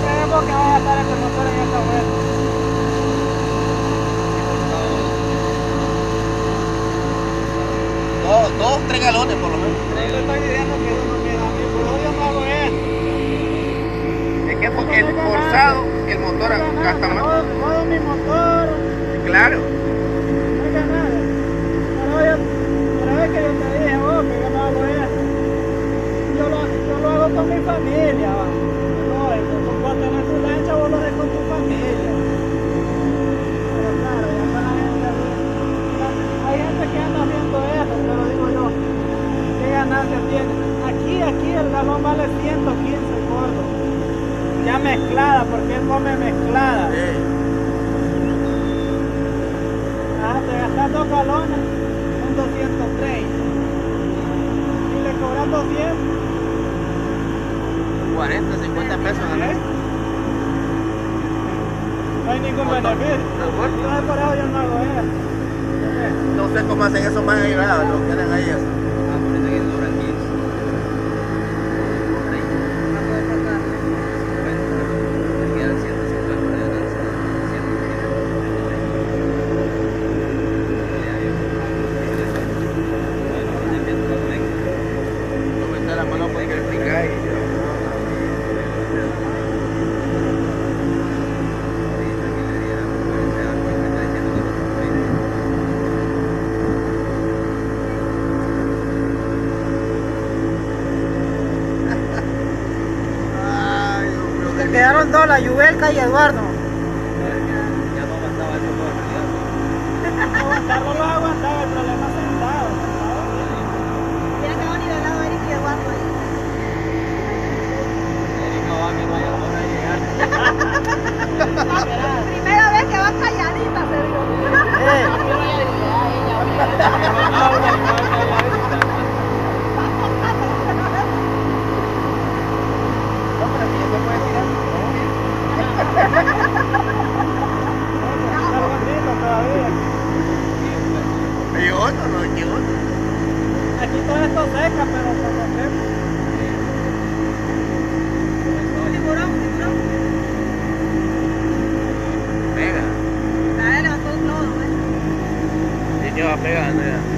dudo que vaya a estar este motor en esta vuelta. Dos, dos, tres galones por lo menos. Yo estoy diciendo que mí, por eso yo no hago esto. Es que porque el forzado, el motor gasta más. Modo mi motor, Claro. no hay nada. Pero, yo, pero es que yo te dije, vos, que yo no hago esto. Yo lo, yo lo hago con mi familia, va. No, vos lo con tu familia. Pero claro, ya con la gente, hay gente que anda haciendo esto, pero digo yo, ¿qué ganancia tiene? Aquí, aquí el galón vale 115 gordo. Ya mezclada, porque él come mezclada. Ah, te gastas dos galones, son 230. Y le cobras 200. 40, 50 pesos la ¿eh? No hay ningún beneficio. No, sé cómo hacen eso más arriba, lo tienen ahí. Dos, la Yubelca y Eduardo. Ya no aguantaba eso por No, Carlos los aguantaba, Aquí todo esto seca, pero por lo menos. Tiburón, tiburón. Pega. La levantó un lodo, ¿eh? ¿Y qué va pegando